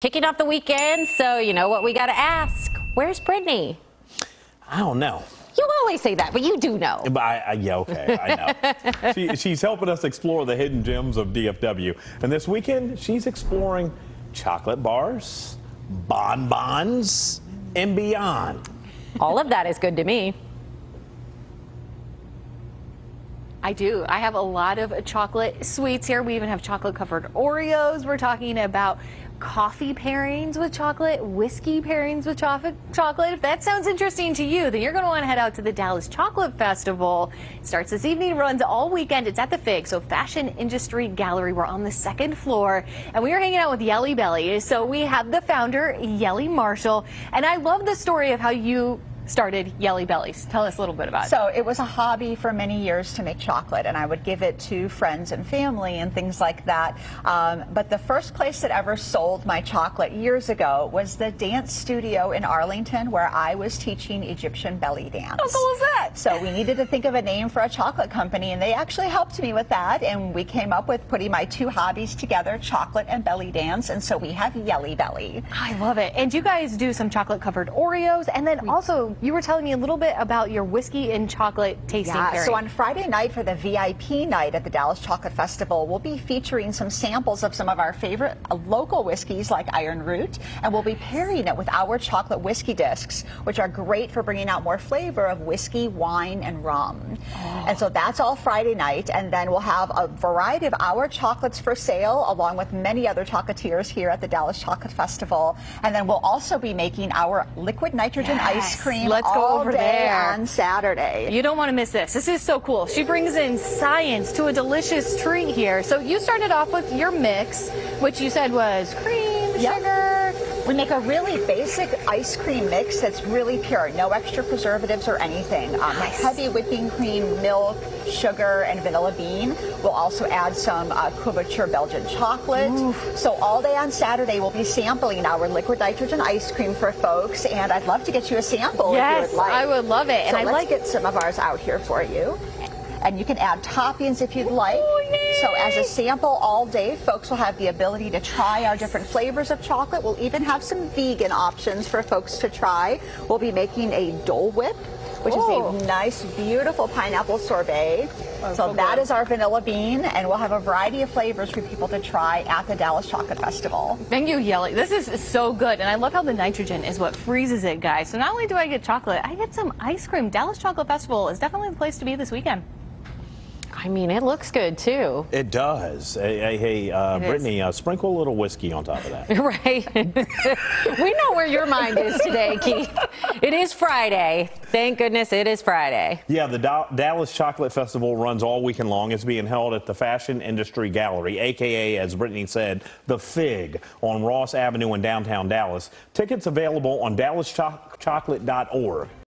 Kicking off the weekend, so you know what we got to ask. Where's Brittany? I don't know. You always say that, but you do know. But I, I, yeah, okay, I know. she, she's helping us explore the hidden gems of DFW. And this weekend, she's exploring chocolate bars, bonbons, and beyond. All of that is good to me. I do. I have a lot of chocolate sweets here. We even have chocolate covered Oreos. We're talking about coffee pairings with chocolate, whiskey pairings with chocolate. If that sounds interesting to you, then you're going to want to head out to the Dallas Chocolate Festival. It starts this evening, runs all weekend. It's at the FIG, so Fashion Industry Gallery. We're on the second floor, and we are hanging out with Yelly Belly. So we have the founder, Yelly Marshall, and I love the story of how you started Yelly Bellies. Tell us a little bit about it. So it was a hobby for many years to make chocolate, and I would give it to friends and family and things like that. Um, but the first place that ever sold my chocolate years ago was the dance studio in Arlington, where I was teaching Egyptian belly dance. How cool is that? So we needed to think of a name for a chocolate company, and they actually helped me with that. And we came up with putting my two hobbies together, chocolate and belly dance. And so we have Yelly Belly. I love it. And you guys do some chocolate covered Oreos, and then also you were telling me a little bit about your whiskey and chocolate tasting yeah, pairing. So on Friday night for the VIP night at the Dallas Chocolate Festival, we'll be featuring some samples of some of our favorite uh, local whiskeys like Ironroot, and we'll be pairing it with our chocolate whiskey discs, which are great for bringing out more flavor of whiskey, wine, and rum. Oh. And so that's all Friday night, and then we'll have a variety of our chocolates for sale, along with many other chocolatiers here at the Dallas Chocolate Festival. And then we'll also be making our liquid nitrogen yes. ice cream. Let's go over there on Saturday. You don't want to miss this. This is so cool. She brings in science to a delicious treat here. So you started off with your mix, which you said was cream, yep. sugar, we make a really basic ice cream mix that's really pure, no extra preservatives or anything. Um, nice. Heavy whipping cream, milk, sugar, and vanilla bean. We'll also add some uh, couverture Belgian chocolate. So all day on Saturday, we'll be sampling our liquid nitrogen ice cream for folks, and I'd love to get you a sample yes, if you would like. I would love it. So and I let's like get some of ours out here for you and you can add toppings if you'd like. Oh, so as a sample all day, folks will have the ability to try our different flavors of chocolate. We'll even have some vegan options for folks to try. We'll be making a Dole Whip which oh. is a oh. nice, beautiful pineapple sorbet. Oh, so, so that good. is our vanilla bean, and we'll have a variety of flavors for people to try at the Dallas Chocolate Festival. Thank you, Yelly. This is so good, and I love how the nitrogen is what freezes it, guys. So not only do I get chocolate, I get some ice cream. Dallas Chocolate Festival is definitely the place to be this weekend. I mean, it looks good too. It does. Hey, hey uh, Brittany, uh, sprinkle a little whiskey on top of that. right. we know where your mind is today, Keith. It is Friday. Thank goodness it is Friday. Yeah, the da Dallas Chocolate Festival runs all weekend long. It's being held at the Fashion Industry Gallery, aka, as Brittany said, the FIG on Ross Avenue in downtown Dallas. Tickets available on dallaschocolate.org.